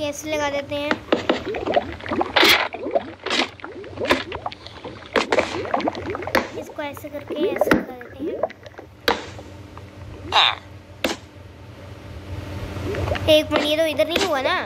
ये ऐसे लगा देते हैं। इसको ऐसे करके ऐसे लगा देते हैं। हाँ। एक मिनट ये तो इधर नहीं हुआ ना?